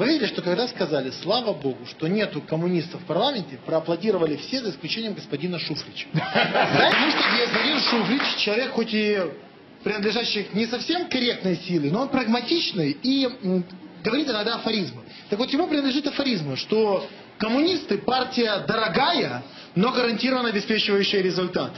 Вы видели, что когда сказали, слава богу, что нету коммунистов в парламенте, проаплодировали все, за исключением господина Шуфрича. Потому что господин Шуфрич, человек хоть и принадлежащий не совсем корректной силе, но он прагматичный и говорит иногда афоризмы. Так вот, ему принадлежит афоризмы, что коммунисты партия дорогая, но гарантированно обеспечивающая результат.